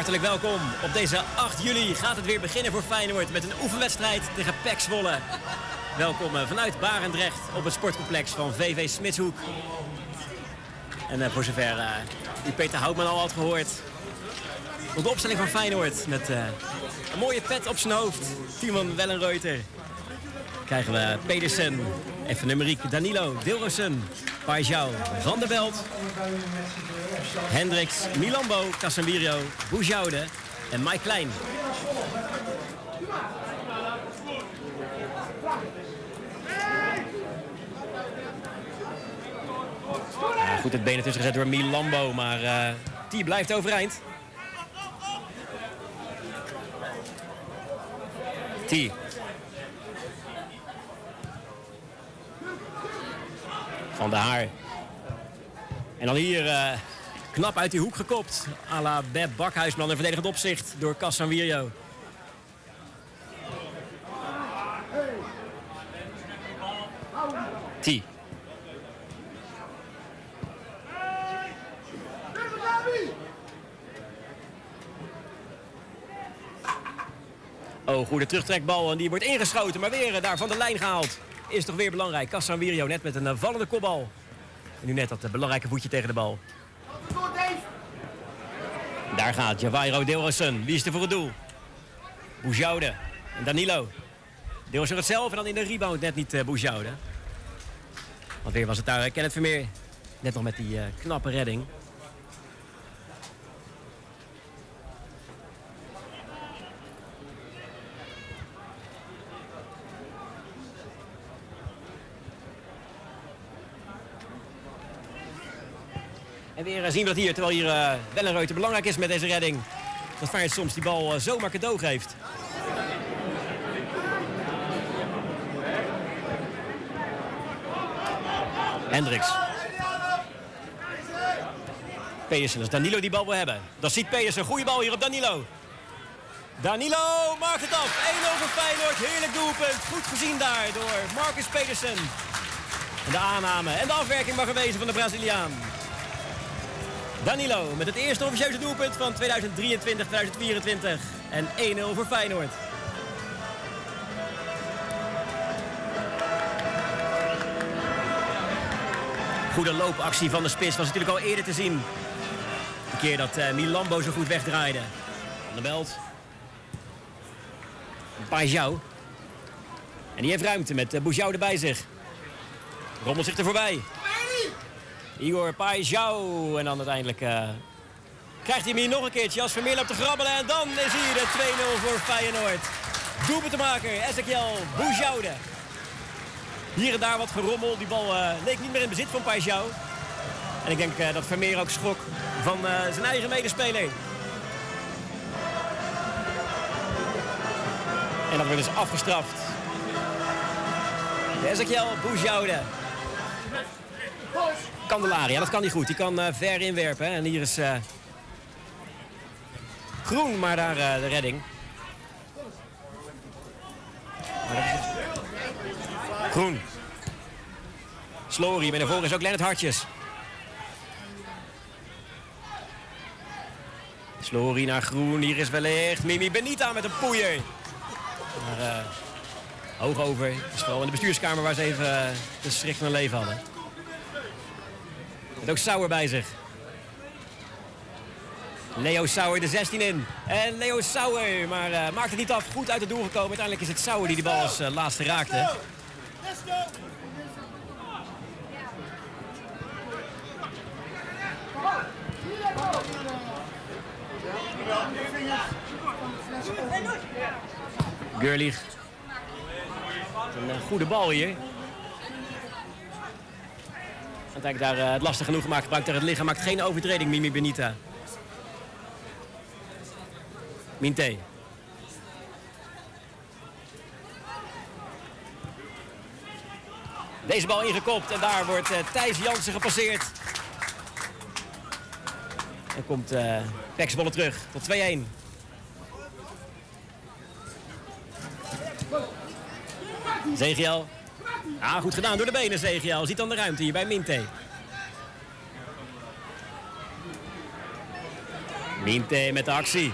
Hartelijk welkom. Op deze 8 juli gaat het weer beginnen voor Feyenoord met een oefenwedstrijd tegen PEC Zwolle. Welkom eh, vanuit Barendrecht op het sportcomplex van VV Smitshoek. En eh, voor zover u Peter Houtman al had gehoord. Op de opstelling van Feyenoord met een mooie pet op zijn hoofd. Timon Wellenreuter. Krijgen we Pedersen, even numeriek Danilo, Dilrosun, Pajau, Van der Belt, Hendricks, Milambo, Casemiro, Boujoude en Mike Klein. Goed het benen tussen gezet door Milambo, maar uh, blijft overeind. T. Van de Haar. En dan hier uh, knap uit die hoek gekopt. A la Beb Bakhuisman in verdedigend opzicht door Casanvirio. T. Oh, goede terugtrekbal. En die wordt ingeschoten, maar weer daar van de lijn gehaald. Is toch weer belangrijk. Casanvirio net met een vallende kopbal. En nu net dat belangrijke voetje tegen de bal. Daar gaat Javairo Deelrosun. Wie is er voor het doel? Boujoude en Danilo. Deelrosun het zelf en dan in de rebound net niet uh, Boujoude. Want weer was het daar uh, Kenneth Vermeer. Net nog met die uh, knappe redding. En weer zien we dat hier, terwijl hier uh, Wellenreuter belangrijk is met deze redding. Dat Feyenoord soms die bal uh, zomaar cadeau geeft. Hendricks. Pedersen, als Danilo die bal wil hebben. Dan ziet Pedersen, goede bal hier op Danilo. Danilo maakt het af. 1 over Feyenoord, heerlijk doelpunt. Goed gezien daar door Marcus Pedersen. En de aanname en de afwerking mag gewezen van de Braziliaan. Danilo met het eerste officieuze doelpunt van 2023-2024. En 1-0 voor Feyenoord. Goede loopactie van de spits was natuurlijk al eerder te zien. De keer dat uh, Milambo zo goed wegdraaide. Van de Belt. Pajau. En die heeft ruimte met uh, Boujou erbij zich. Rommelt zich er voorbij. Igor Pajau. En dan uiteindelijk uh, krijgt hij hem hier nog een keertje als Vermeer op te grabbelen. En dan is hier de 2-0 voor Feyenoord. Doelpunt te maken, Ezekiel Boujoude. Hier en daar wat gerommel. Die bal uh, leek niet meer in bezit van Pajau. En ik denk uh, dat Vermeer ook schrok van zijn eigen medespeler. En dat wordt dus afgestraft. Ezekiel Boujoude. Candelaria, dat kan hij goed. Die kan uh, ver inwerpen. En hier is uh, groen, maar daar uh, de redding. Groen. Slory, met naar voren is ook Lennart Hartjes. Slory naar groen, hier is wellicht Mimi Benita met een poeier. Maar hoog over, in de bestuurskamer waar ze even de schrik van leven hadden. Met ook Sauer bij zich. Leo Sauer de 16 in. En Leo Sauer, maar uh, maakt het niet af. Goed uit het doel gekomen. Uiteindelijk is het Sauer die de bal als uh, laatste raakte. Gurlich. Een uh, goede bal hier. Want daar uh, het lastig genoeg gemaakt. Gebruikt daar het lichaam. Maakt geen overtreding, Mimi Benita. Minte. Deze bal ingekopt en daar wordt uh, Thijs Jansen gepasseerd. En komt uh, terug tot 2-1. Zegiel ja, goed gedaan door de benen, Zegiel. Ziet dan de ruimte hier bij Minte. Minte met de actie.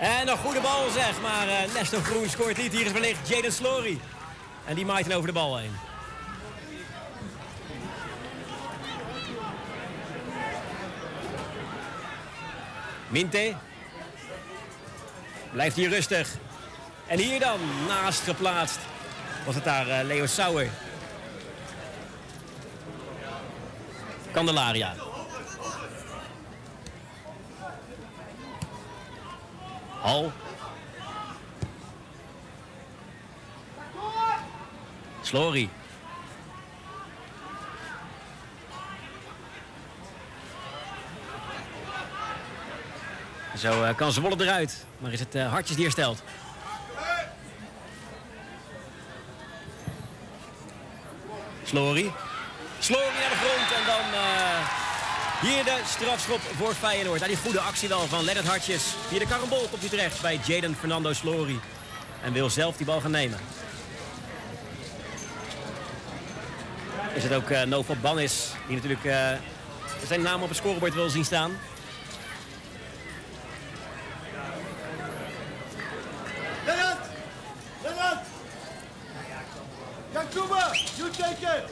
En een goede bal zeg, maar uh, Groen scoort niet. Hier is wellicht Jaden Slory. En die maait over de bal heen. Minte. Blijft hier rustig. En hier dan, naast geplaatst, was het daar uh, Leo Sauer. Candelaria. Hal. Slory. Zo uh, kan Zwolle eruit. Maar is het uh, Hartjes die herstelt. Slory. Slory naar de grond en dan uh, hier de strafschop voor Feyenoord. Daar die goede actie wel van Lennart Hartjes. Hier de karambol komt hij terecht bij Jaden Fernando Slory. En wil zelf die bal gaan nemen. Is het ook uh, Novo Banis die natuurlijk uh, zijn naam op het scorebord wil zien staan. Lennart! Lennart! Jakuba, you take it!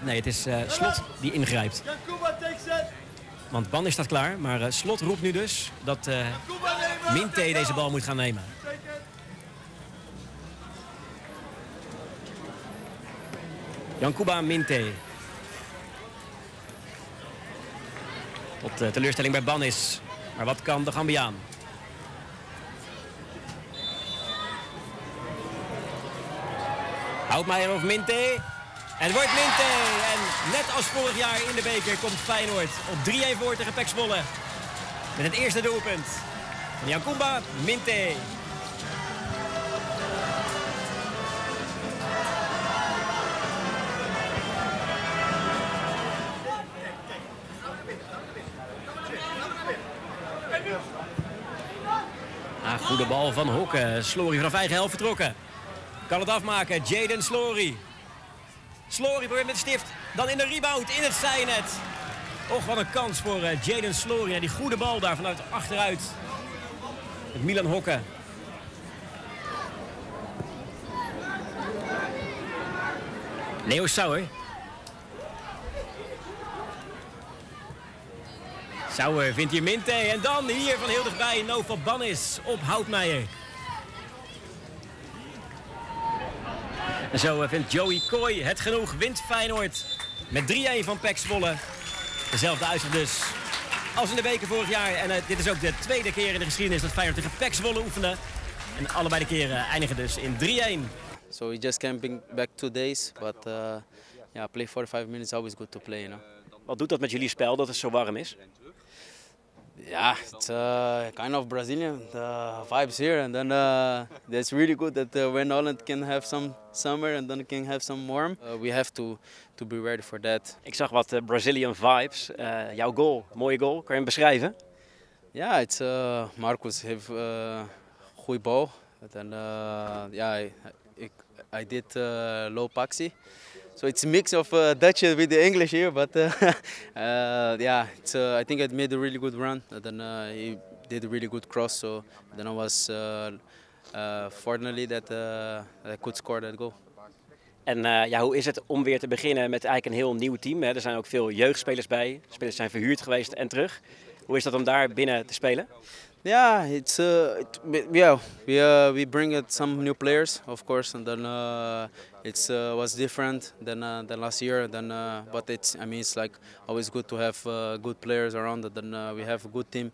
Nee, het is uh, Slot die ingrijpt. Want Bannis staat klaar, maar uh, Slot roept nu dus dat uh, Minte deze bal moet gaan nemen. Jankuba Minte. Tot teleurstelling bij Bannis. Maar wat kan de Gambiaan? Houtmeijer of Minte? En het wordt Minte. En net als vorig jaar in de beker komt Feyenoord op 3-1 voor tegen Pek Zwolle. Met het eerste doelpunt van Minte. Ah, goede bal van Hokken. Slory vanaf eigen helft vertrokken. Kan het afmaken. Jaden Slory. Slory probeert met stift. Dan in de rebound in het zijnet. Och, wat een kans voor uh, Jaden Slory. En die goede bal daar vanuit achteruit. Milan Hokken. Leo Sauer. Sauer vindt hier Minte. En dan hier van heel dichtbij Nova Bannis op Houtmeijer. En zo vindt Joey Kooi het genoeg. Wint Feyenoord met 3-1 van Pek Zwolle. Dezelfde uitslag dus als in de weken vorig jaar. En uh, dit is ook de tweede keer in de geschiedenis dat Feyenoord tegen Pek Zwolle oefende. En allebei de keren eindigen dus in 3-1. So we just camping back two days, but uh, yeah, play 45 minutes always good to play, you know. Wat doet dat met jullie spel dat het zo warm is? Yeah, it's uh, kind of Brazilian the vibes here, and then uh, it's really good that uh, when Holland can have some summer and then can have some warm. Uh, we have to to be ready for that. Ik zag wat uh, Brazilian vibes. Uh, jouw goal, mooie goal, kan je hem beschrijven? Ja, yeah, it's Marcus heeft goede bal. En ja, ik I did low paxi. So it's a mix of uh, Dutch with the English here, but uh, uh, yeah, it's, I think I made a really good run. And then he did a really good cross, so then I was fortunately that I could score that goal. En uh, ja, hoe is het om weer te beginnen met eigenlijk een heel nieuw team? Hè? Er zijn ook veel jeugdspelers bij. Spelers zijn verhuurd geweest en terug. Hoe is dat om daar binnen te spelen? Yeah, it's uh, it, yeah we uh, we bring some new players, of course, and then uh, it's uh, was different than uh, than last year. Then, uh, but it's I mean it's like always good to have uh, good players around. And then uh, we have a good team.